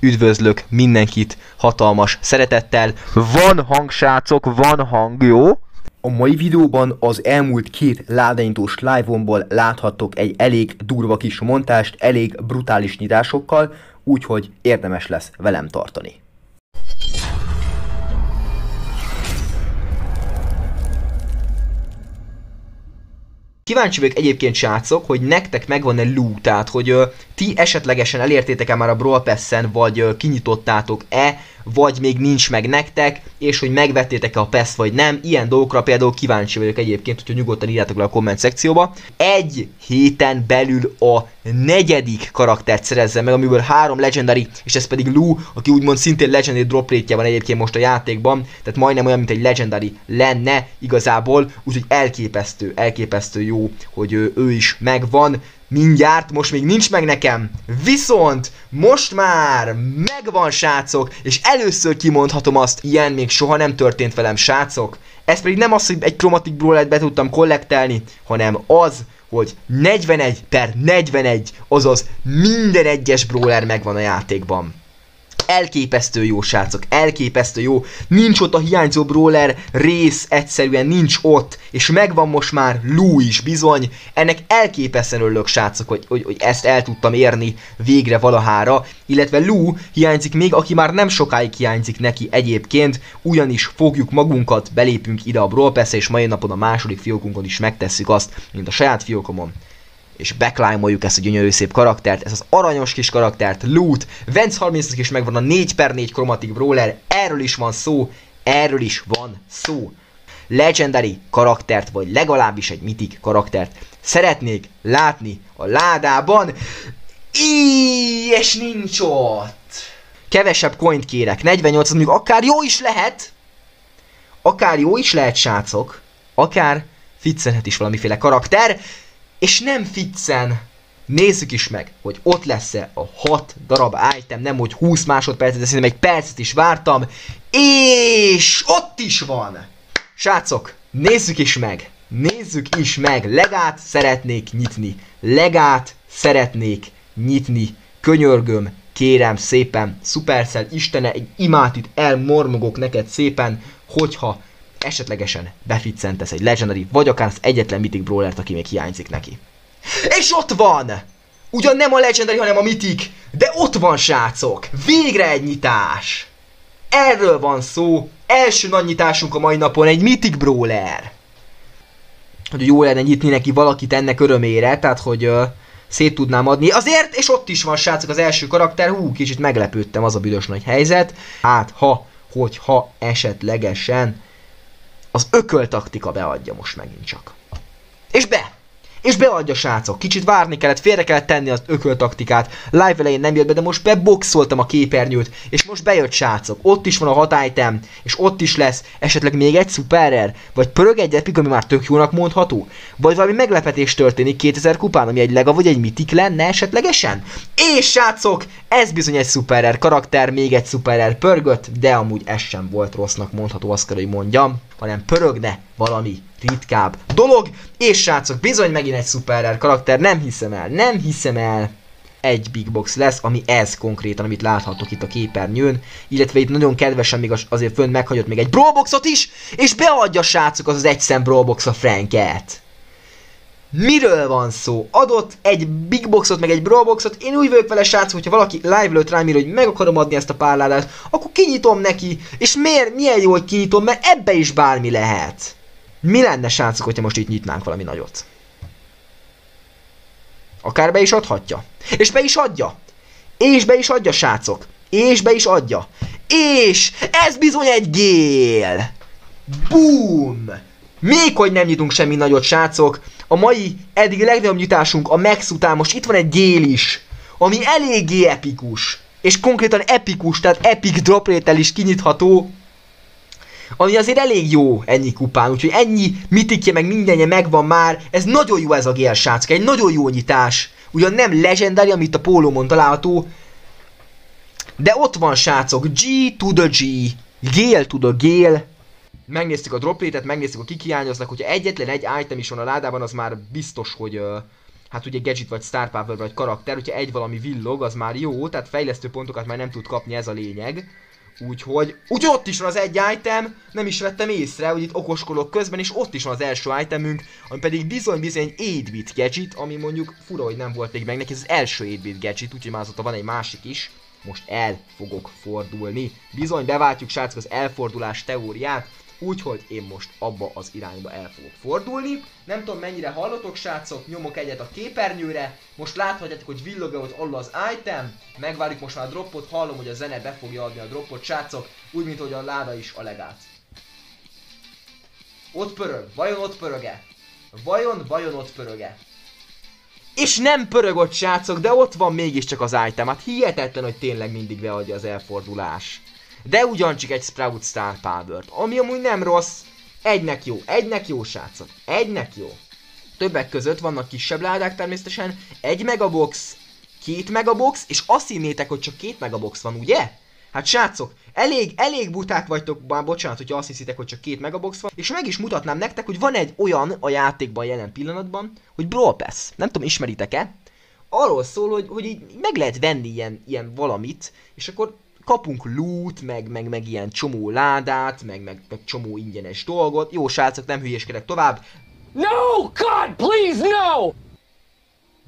Üdvözlök mindenkit hatalmas szeretettel. Van hang, srácok, van hang, jó? A mai videóban az elmúlt két ládaintós live láthattok egy elég durva kis montást, elég brutális nyitásokkal, úgyhogy érdemes lesz velem tartani. Kíváncsi vagyok egyébként srácok, hogy nektek megvan-e loot, tehát hogy ö, ti esetlegesen elértétek-e már a Brawl Pass-en, vagy ö, kinyitottátok-e, vagy még nincs meg nektek, és hogy megvettétek-e a PES vagy nem. Ilyen dolgokra például kíváncsi vagyok egyébként, hogyha nyugodtan írjátok le a komment szekcióba. Egy héten belül a negyedik karaktert szerezzem meg, amiből három legendary, és ez pedig Lu, aki úgymond szintén legendary drop rate van egyébként most a játékban, tehát majdnem olyan, mint egy legendary lenne igazából, úgyhogy elképesztő, elképesztő jó, hogy ő, ő is megvan mindjárt, most még nincs meg nekem, viszont most már megvan srácok, és először kimondhatom azt, ilyen még soha nem történt velem srácok, ez pedig nem az, hogy egy Chromatic Brawler be tudtam kollektelni, hanem az, hogy 41 per 41, azaz minden egyes brawler megvan a játékban elképesztő jó srácok, elképesztő jó. Nincs ott a hiányzó brawler rész, egyszerűen nincs ott, és megvan most már Lou is bizony. Ennek elképesztően örülök srácok, hogy, hogy, hogy ezt el tudtam érni végre valahára, illetve Lou hiányzik még, aki már nem sokáig hiányzik neki egyébként, ugyanis fogjuk magunkat, belépünk ide a Brawl Pass, és mai napon a második fiókunkon is megtesszük azt, mint a saját fiókomon és backline ezt a gyönyörű szép karaktert, ez az aranyos kis karaktert, Loot, Vence 30 is megvan a 4 per 4 Chromatic Brawler, erről is van szó, erről is van szó. Legendary karaktert, vagy legalábbis egy mythic karaktert szeretnék látni a ládában, Íj, és nincs ott. Kevesebb coint kérek, 48 az még akár jó is lehet, akár jó is lehet, srácok, akár ficcenhet is valamiféle karakter, és nem ficcen. Nézzük is meg, hogy ott lesz-e a 6 darab item, nem hogy 20 másodpercet, de szerintem egy percet is vártam, és ott is van! Srácok, nézzük is meg, nézzük is meg, legát szeretnék nyitni, legát szeretnék nyitni, könyörgöm, kérem szépen, Supercell istene, egy imátit elmormogok neked szépen, hogyha esetlegesen beficcentesz egy Legendary, vagy akár az egyetlen Mythic Brawlert, aki még hiányzik neki. És ott van! Ugyan nem a Legendary, hanem a Mythic, de ott van srácok! Végre egy nyitás! Erről van szó, első nagy nyitásunk a mai napon, egy Mythic Brawler! Hogy jó lenne nyitni neki valakit ennek örömére, tehát hogy uh, szét tudnám adni. Azért, és ott is van srácok az első karakter, hú, kicsit meglepődtem, az a büdös nagy helyzet. Hát, ha, hogyha esetlegesen az ököltaktika beadja most megint csak. És be! És beadja srácok, kicsit várni kellett, félre kellett tenni az ököltaktikát, live elején nem jött be, de most beboxoltam a képernyőt, és most bejött srácok, ott is van a hat item, és ott is lesz esetleg még egy superer, vagy pörög egy epic, ami már tök jónak mondható, vagy valami meglepetés történik 2000 kupán, ami egy lega vagy egy mitik lenne esetlegesen. És srácok, ez bizony egy superer karakter, még egy superer pörgött, de amúgy ez sem volt rossznak mondható, azt kell, hogy mondjam, hanem pörögne valami ritkább dolog, és srácok, bizony megint egy szuperer karakter, nem hiszem el, nem hiszem el, egy big box lesz, ami ez konkrétan, amit láthatok itt a képernyőn, illetve itt nagyon kedvesen még azért fönn meghagyott még egy brawlboxot is, és beadja srácok az az egy szem brawlbox a Franket. Miről van szó? Adott egy big boxot, meg egy brawlboxot, én úgy vagyok vele srác, hogyha valaki live lőtt rám hogy meg akarom adni ezt a párládát, akkor kinyitom neki, és miért, milyen jó, hogy kinyitom, mert ebbe is bármi lehet. Mi lenne srácok, hogyha most itt nyitnánk valami nagyot? Akár be is adhatja. És be is adja. És be is adja, srácok. És be is adja. És ez bizony egy gél. Boom! Még hogy nem nyitunk semmi nagyot, srácok. A mai eddig legnagyobb nyitásunk a Max után most itt van egy gél is. Ami eléggé epikus. És konkrétan epikus, tehát epic drop is kinyitható ami azért elég jó ennyi kupán, úgyhogy ennyi mitikje meg mindenje megvan már, ez nagyon jó ez a gél srácok, egy nagyon jó nyitás. Ugyan nem legendary, amit a pólómon található, de ott van srácok, G to the G, Gél to the Gél, megnéztük a drop rate-et, megnéztük a kik hogyha egyetlen egy item is van a ládában, az már biztos, hogy, uh, hát ugye gadget vagy star power vagy karakter, hogyha egy valami villog, az már jó, tehát fejlesztő pontokat már nem tud kapni, ez a lényeg. Úgyhogy, úgy ott is van az egy item, nem is vettem észre, hogy itt okoskolok közben, és ott is van az első itemünk, ami pedig bizony-bizony 8-bit gadget, ami mondjuk fura, hogy nem volt még meg neki, ez az első 8-bit gadget, úgyhogy már azóta van egy másik is. Most el fogok fordulni. Bizony beváltjuk srácok az elfordulás teóriát, Úgyhogy én most abba az irányba el fogok fordulni. Nem tudom mennyire hallotok srácok, nyomok egyet a képernyőre. Most láthatjátok, hogy villog hogy alul az item. Megvárjuk most már a droppot, hallom, hogy a zene be fogja adni a droppot srácok. Úgy, mint hogy a láda is a legát. Ott pörög, vajon ott pöröge? Vajon, vajon ott pöröge? És nem pörög ott srácok, de ott van mégiscsak az item. Hát hihetetlen, hogy tényleg mindig beadja az elfordulás. De ugyancsak egy Sprout Star power ami amúgy nem rossz. Egynek jó, egynek jó srácok, egynek jó. Többek között vannak kisebb ládák természetesen, egy megabox, két megabox, és azt hinnétek, hogy csak két megabox van, ugye? Hát srácok, elég, elég buták vagytok, bár bocsánat, hogyha azt hiszitek, hogy csak két megabox van, és meg is mutatnám nektek, hogy van egy olyan a játékban jelen pillanatban, hogy Brawl Pass. Nem tudom, ismeritek-e? Arról szól, hogy, hogy így meg lehet venni ilyen, ilyen valamit, és akkor kapunk loot, meg, meg, meg ilyen csomó ládát, meg, meg, meg csomó ingyenes dolgot. Jó srácok, nem hülyéskedek tovább. No! God, please, no!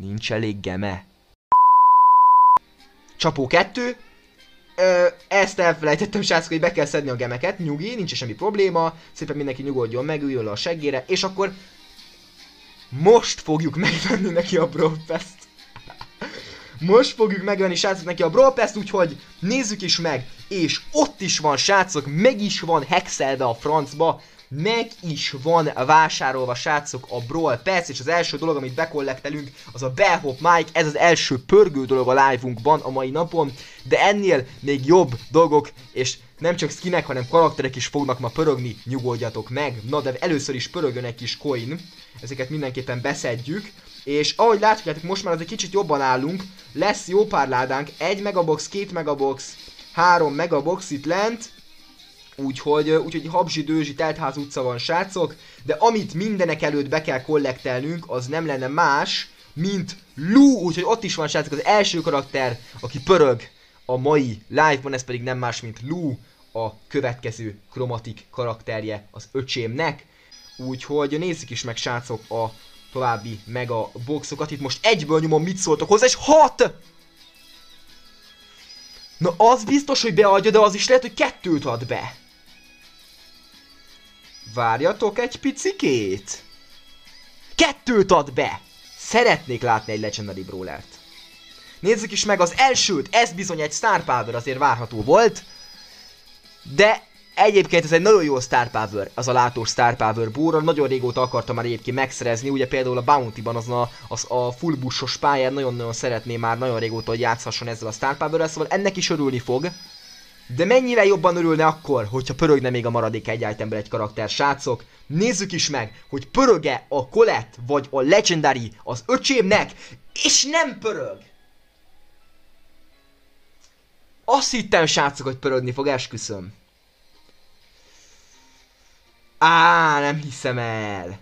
Nincs elég geme. Csapó 2. Ö, ezt elfelejtettem srácok, hogy be kell szedni a gemeket. Nyugi, nincs semmi probléma. Szépen mindenki nyugodjon meg, üljön le a seggére. És akkor most fogjuk megvenni neki a Brawl most fogjuk megvenni srácok neki a Brawl Pass, úgyhogy nézzük is meg. És ott is van srácok, meg is van hexelve a francba. Meg is van vásárolva srácok a Brawl Pass, és az első dolog, amit bekollektelünk, az a Bellhop Mike, ez az első pörgő dolog a live-unkban a mai napon, de ennél még jobb dolgok, és nem csak skinek, hanem karakterek is fognak ma pörögni, nyugodjatok meg. Na de először is pörögön egy kis coin, ezeket mindenképpen beszedjük. És ahogy látjátok, most már az egy kicsit jobban állunk, lesz jó pár ládánk, 1 megabox, 2 megabox, 3 megabox itt lent, Úgyhogy, úgyhogy habzsi, dőzsi, teltház utca van srácok, de amit mindenek előtt be kell kollektelnünk, az nem lenne más, mint Lu, úgyhogy ott is van srácok az első karakter, aki pörög a mai live-ban, ez pedig nem más, mint Lu, a következő kromatik karakterje az öcsémnek. Úgyhogy nézzük is meg srácok a további mega boxokat. Itt most egyből nyomom, mit szóltok hozzá, és hat! Na az biztos, hogy beadja, de az is lehet, hogy kettőt ad be. Várjatok egy picikét. Kettőt ad be! Szeretnék látni egy Legendary Brawlert. Nézzük is meg az elsőt, ez bizony egy Star Power azért várható volt. De Egyébként ez egy nagyon jó Star Power, az a látós Star Power búra, nagyon régóta akartam már egyébként megszerezni, ugye például a Bounty-ban az a, az a full busos pályán nagyon-nagyon szeretné már nagyon régóta, hogy játszhasson ezzel a Star power szóval ennek is örülni fog. De mennyire jobban örülne akkor, hogyha pörögne még a maradék egy itemben egy karakter, srácok? Nézzük is meg, hogy pöröge a Colette vagy a Legendary az öcsémnek, és nem pörög! Azt hittem, srácok, hogy pörögni fog, esküszöm. Á, nem hiszem el.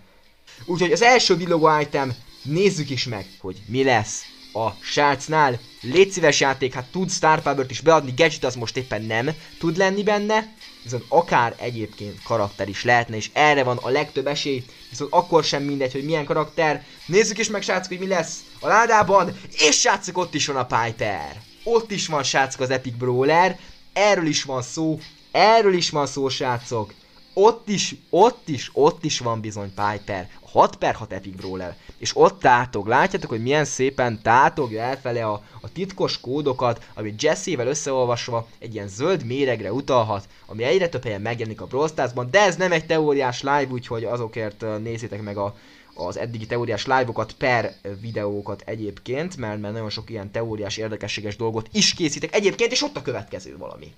Úgyhogy az első villogó item, nézzük is meg, hogy mi lesz a srácnál. Légy szíves játék, hát tud Star Power-t is beadni, gadget az most éppen nem tud lenni benne, viszont akár egyébként karakter is lehetne, és erre van a legtöbb esély, viszont akkor sem mindegy, hogy milyen karakter. Nézzük is meg srácok, hogy mi lesz a ládában, és srácok ott is van a Piper. Ott is van srácok az Epic Brawler, erről is van szó, erről is van szó srácok ott is, ott is, ott is van bizony Piper, a 6 per 6 Epic Brawler, és ott tátog, látjátok, hogy milyen szépen tátogja elfele a, a titkos kódokat, amit Jesse-vel összeolvasva egy ilyen zöld méregre utalhat, ami egyre több helyen megjelenik a Brawl Stars-ban, de ez nem egy teóriás live, úgyhogy azokért nézzétek meg a, az eddigi teóriás live-okat per videókat egyébként, mert, mert nagyon sok ilyen teóriás érdekességes dolgot is készítek egyébként, és ott a következő valami.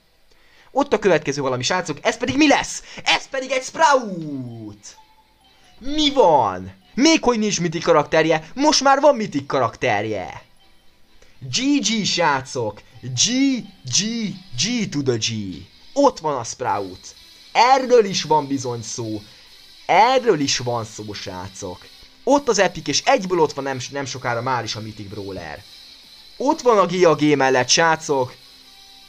Ott a következő valami, srácok, ez pedig mi lesz? Ez pedig egy Sprout! Mi van? Még hogy nincs mitik karakterje, most már van mitik karakterje. GG, srácok! G, G, G to the G. Ott van a Sprout. Erről is van bizony szó. Erről is van szó, srácok. Ott az Epic, és egyből ott van nem, nem sokára már is a Mythic Brawler. Ott van a G a G mellett, srácok.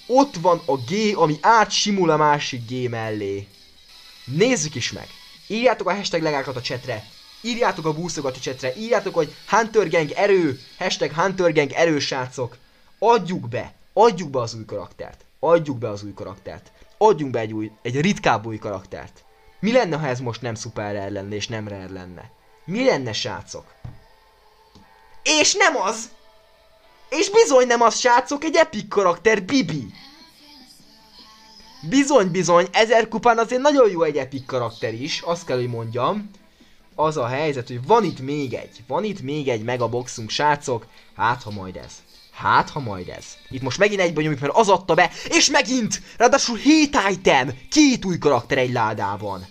Ott van a G, ami átsimul a másik G mellé. Nézzük is meg. Írjátok a hashtag legákat a csetre. Írjátok a búszokat a csetre. Írjátok, hogy Hunter Gang erő. Hashtag Hunter Gang erő, srácok. Adjuk be. Adjuk be az új karaktert. Adjuk be az új karaktert. Adjunk be egy új, egy ritkább új karaktert. Mi lenne, ha ez most nem szuper lenne, és nem rare lenne? Mi lenne, srácok? És nem az! És bizony nem az, srácok, egy epic karakter, Bibi! Bizony, bizony, ezer kupán azért nagyon jó egy epic karakter is, azt kell, hogy mondjam. Az a helyzet, hogy van itt még egy, van itt még egy megaboxunk, srácok, hát ha majd ez. Hát, ha majd ez. Itt most megint egyben nyomjuk, mert az adta be, és megint! Ráadásul 7 item! Két új karakter egy ládában.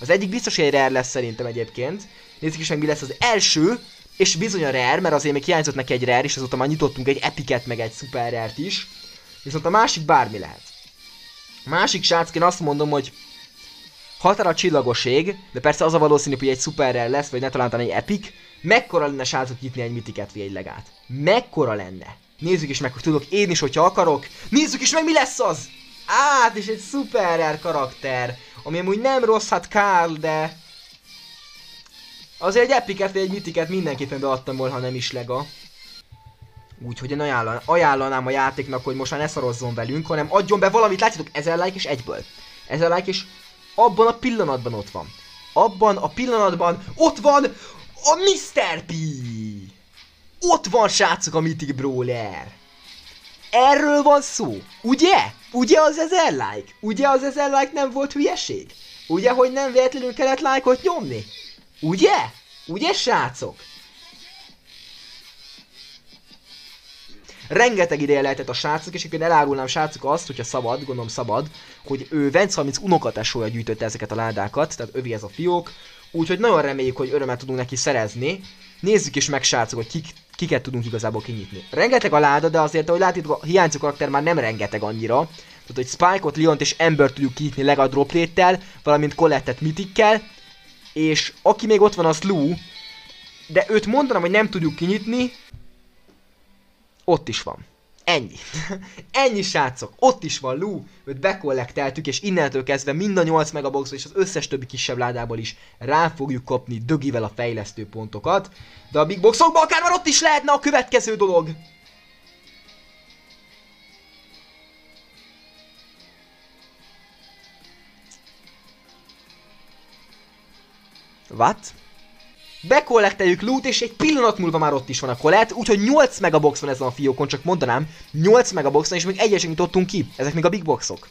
Az egyik biztos, hogy rare lesz szerintem egyébként. Nézzük is meg, mi lesz az első. És bizony a rare, mert azért még hiányzott neki egy rare, és azóta már nyitottunk egy epiket, meg egy super rare is. Viszont a másik bármi lehet. A másik srácként azt mondom, hogy határ a csillagoség, de persze az a valószínű, hogy egy super rare lesz, vagy ne talán egy epic. Mekkora lenne srácok nyitni egy mitiket, vagy egy legát? Mekkora lenne? Nézzük is meg, hogy tudok én is, hogyha akarok. Nézzük is meg, mi lesz az! Át, és egy super rare karakter, ami amúgy nem rossz, hát Karl, de... Azért egy epiket vagy egy mitiket mindenképpen beadtam volna, ha nem is lega. Úgyhogy én ajánlan, ajánlanám a játéknak, hogy most már ne szarozzon velünk, hanem adjon be valamit, látjátok, ezer like és egyből. Ezer like és abban a pillanatban ott van. Abban a pillanatban ott van a Mr. P! Ott van, srácok, a Mythic Brawler! Erről van szó, ugye? Ugye az ezer like? Ugye az ezer like nem volt hülyeség? Ugye, hogy nem véletlenül kellett lájkot nyomni? Ugye? Ugye, srácok? Rengeteg ideje lehetett a srácok, és én elárulnám srácok azt, hogyha szabad, gondolom szabad, hogy ő Vence 30 unokatesója gyűjtötte ezeket a ládákat, tehát övi ez a fiók, úgyhogy nagyon reméljük, hogy örömet tudunk neki szerezni. Nézzük is meg srácok, hogy kik, kiket tudunk igazából kinyitni. Rengeteg a láda, de azért, ahogy látjátok, a hiányzó karakter már nem rengeteg annyira. Tehát, hogy Spike-ot, Leont és Ember tudjuk kinyitni legalább dropléttel, valamint Colettet mitikkel, és aki még ott van, az Lou, de őt mondanám, hogy nem tudjuk kinyitni, ott is van. Ennyi. Ennyi srácok. Ott is van Lou, őt bekollekteltük, és innentől kezdve mind a 8 megaboxból és az összes többi kisebb ládából is rá fogjuk kapni dögivel a fejlesztő pontokat. De a big boxokban akár már ott is lehetne a következő dolog. What? bekollekteljük loot, és egy pillanat múlva már ott is van a kollett, úgyhogy 8 megabox van ezen a fiókon, csak mondanám, 8 megabox van, és még egyesek nyitottunk ki, ezek még a big boxok.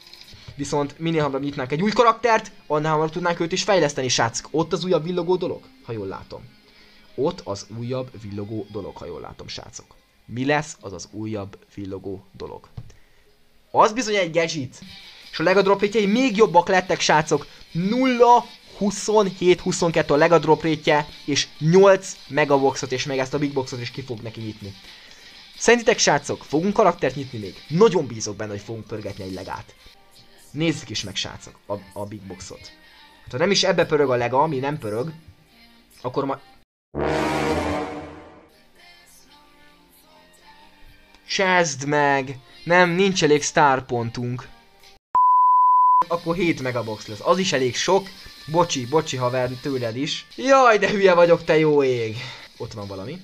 Viszont minél hamarabb nyitnánk egy új karaktert, annál hamarabb tudnánk őt is fejleszteni, srácok. Ott az újabb villogó dolog, ha jól látom. Ott az újabb villogó dolog, ha jól látom, srácok. Mi lesz az az újabb villogó dolog? Az bizony egy gadget. És a legadroplétjei még jobbak lettek, srácok. 0 27-22 a legadrop rétje, és 8 megaboxot, és még ezt a big boxot is ki fog neki nyitni. Szerintitek, srácok, fogunk karaktert nyitni még? Nagyon bízok benne, hogy fogunk pörgetni egy legát. Nézzük is meg, srácok, a, a big boxot. Ha nem is ebbe pörög a lega, ami nem pörög, akkor ma... Csezd meg! Nem, nincs elég star pontunk. Akkor 7 megabox lesz. Az is elég sok, Bocsi, bocsi haver tőled is. Jaj, de hülye vagyok, te jó ég. Ott van valami.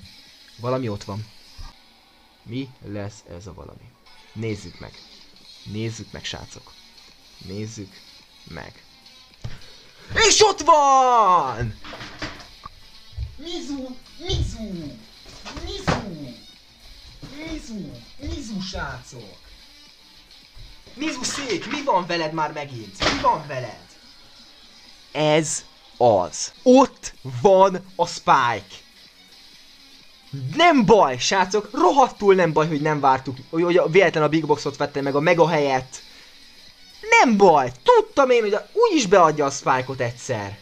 Valami ott van. Mi lesz ez a valami? Nézzük meg. Nézzük meg, srácok. Nézzük meg. És ott van! Mizu! Mizu! Mizu! Mizu! Mizu, srácok! Mizu szék, mi van veled már megint? Mi van veled? Ez az. Ott van a Spike. Nem baj, srácok, rohadtul nem baj, hogy nem vártuk, hogy a véletlen a Big Boxot vette meg a mega helyet. Nem baj, tudtam én, hogy úgy is beadja a Spike-ot egyszer.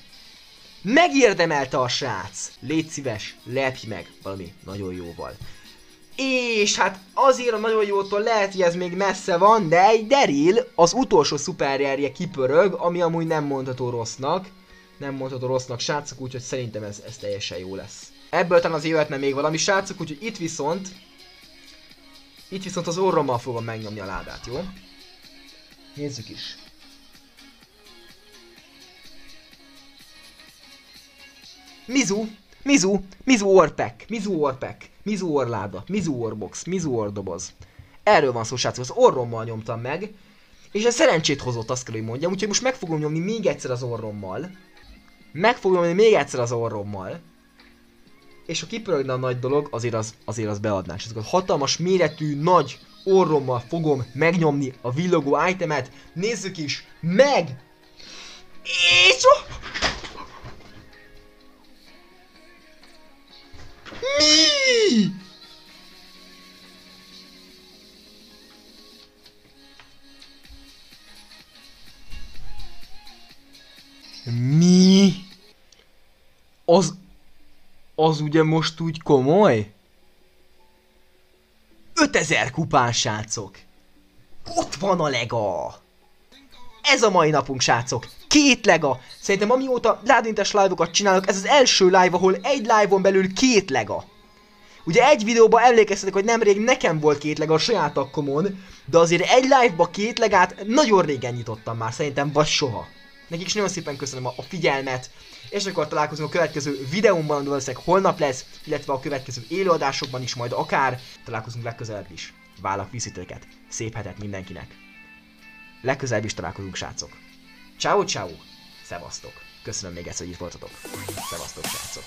Megérdemelte a srác. Légy szíves, lepj meg valami nagyon jóval. És hát azért a nagyon jótól lehet, hogy ez még messze van, de egy Deril az utolsó szuperjerje kipörög, ami amúgy nem mondható rossznak. Nem mondható rossznak srácok, úgyhogy szerintem ez, ez teljesen jó lesz. Ebből talán az jöhetne még valami srácok, úgyhogy itt viszont... Itt viszont az orrommal fogom megnyomni a ládát, jó? Nézzük is. Mizu, Mizu, Mizu Orpack, Mizu Orpack, Mizu Orláda, Mizu Orbox, Mizu Ordoboz. Erről van szó, srácok, az orrommal nyomtam meg, és ez szerencsét hozott, azt kell, hogy mondjam, úgyhogy most meg fogom nyomni még egyszer az orrommal. Meg fogom nyomni még egyszer az orrommal. És ha kipörögne a nagy dolog, azért az, azért az beadnánk. Ezeket hatalmas méretű, nagy orrommal fogom megnyomni a villogó itemet. Nézzük is meg! És... Mi? Mi? Az... Az ugye most úgy komoly? 5000 kupán, srácok! Ott van a lega! Ez a mai napunk, srácok! Két lega! Szerintem amióta ládintes live-okat csinálok, ez az első live, ahol egy live-on belül két lega. Ugye egy videóban emlékeztetek, hogy nemrég nekem volt két lega a saját akkomon, de azért egy live-ba két legát nagyon régen nyitottam már, szerintem vagy soha. Nekik is nagyon szépen köszönöm a, a figyelmet, és akkor találkozunk a következő videómban, ami valószínűleg holnap lesz, illetve a következő élőadásokban is majd akár. Találkozunk legközelebb is. Vállak viszítőket. Szép hetet mindenkinek. Legközelebb is találkozunk, srácok. Ciao, ciao. Szevasztok. Köszönöm még egyszer, hogy itt voltatok. Szevasztok, srácok.